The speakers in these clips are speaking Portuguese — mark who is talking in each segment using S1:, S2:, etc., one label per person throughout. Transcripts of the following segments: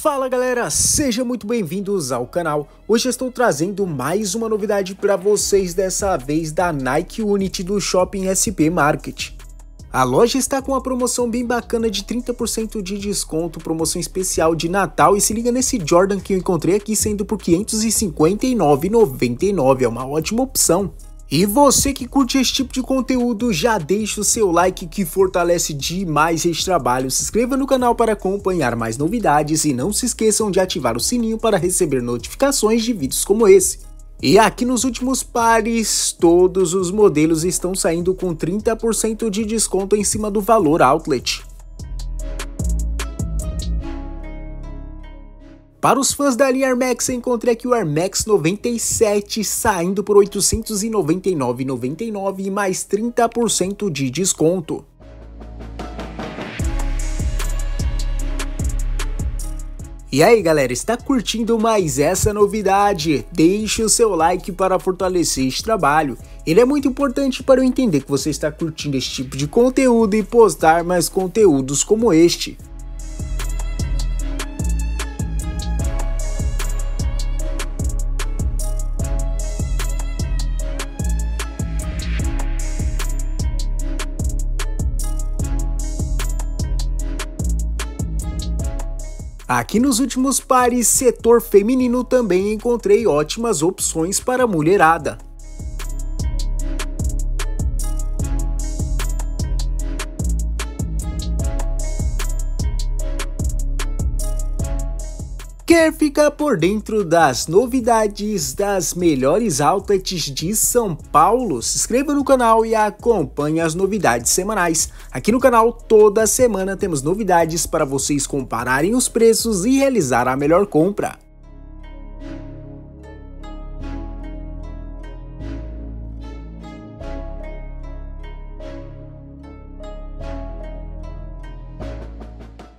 S1: Fala galera, sejam muito bem-vindos ao canal. Hoje eu estou trazendo mais uma novidade para vocês, dessa vez da Nike Unity do Shopping SP Market. A loja está com uma promoção bem bacana de 30% de desconto, promoção especial de Natal e se liga nesse Jordan que eu encontrei aqui sendo por R$ 559,99, é uma ótima opção. E você que curte esse tipo de conteúdo, já deixa o seu like que fortalece demais este trabalho. Se inscreva no canal para acompanhar mais novidades e não se esqueçam de ativar o sininho para receber notificações de vídeos como esse. E aqui nos últimos pares, todos os modelos estão saindo com 30% de desconto em cima do valor outlet. Para os fãs da linha Air Max, encontrei aqui o Air Max 97 saindo por R$ 899,99 e mais 30% de desconto. E aí galera, está curtindo mais essa novidade? Deixe o seu like para fortalecer este trabalho. Ele é muito importante para eu entender que você está curtindo este tipo de conteúdo e postar mais conteúdos como este. Aqui nos últimos pares, setor feminino também encontrei ótimas opções para a mulherada. Quer ficar por dentro das novidades das melhores outlets de São Paulo? Se inscreva no canal e acompanhe as novidades semanais. Aqui no canal toda semana temos novidades para vocês compararem os preços e realizar a melhor compra.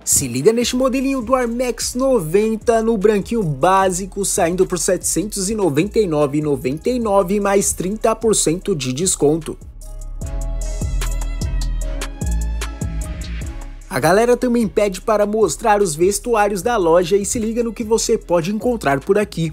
S1: Se liga neste modelinho do Armax 90 no branquinho básico, saindo por R$ 799,99 mais 30% de desconto. A galera também pede para mostrar os vestuários da loja e se liga no que você pode encontrar por aqui.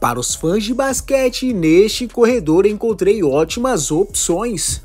S1: Para os fãs de basquete, neste corredor encontrei ótimas opções.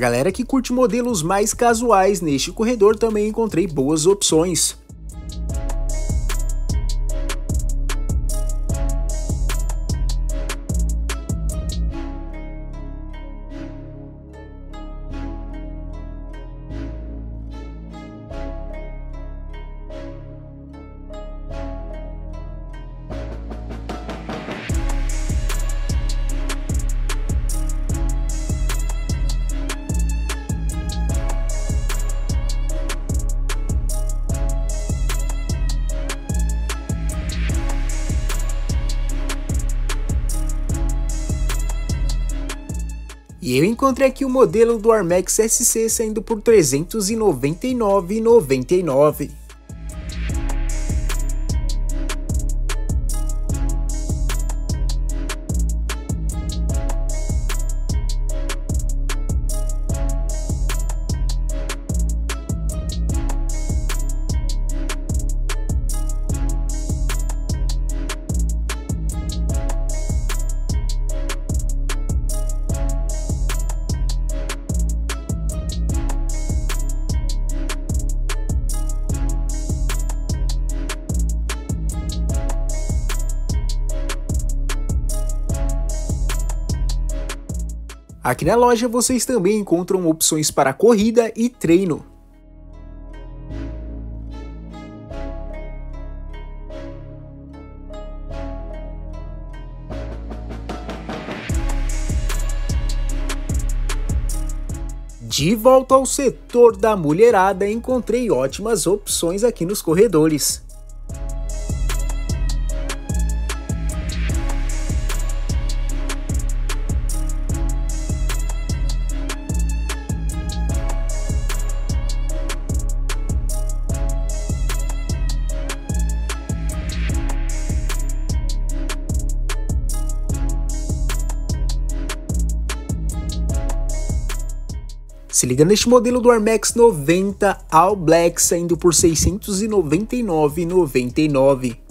S1: Galera que curte modelos mais casuais, neste corredor também encontrei boas opções. E eu encontrei aqui o modelo do Armex SC saindo por R$ 399,99. Aqui na loja vocês também encontram opções para corrida e treino. De volta ao setor da mulherada, encontrei ótimas opções aqui nos corredores. Se liga neste modelo do Armax 90 All Black saindo por R$ 699,99.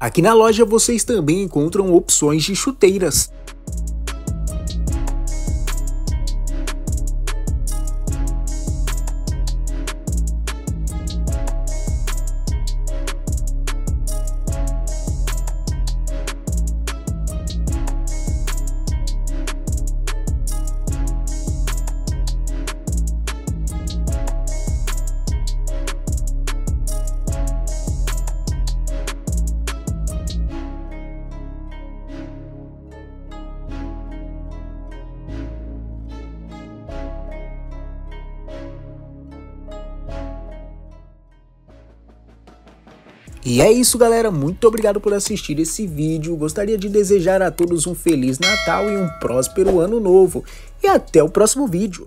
S1: Aqui na loja vocês também encontram opções de chuteiras. E é isso galera, muito obrigado por assistir esse vídeo, gostaria de desejar a todos um Feliz Natal e um próspero Ano Novo, e até o próximo vídeo.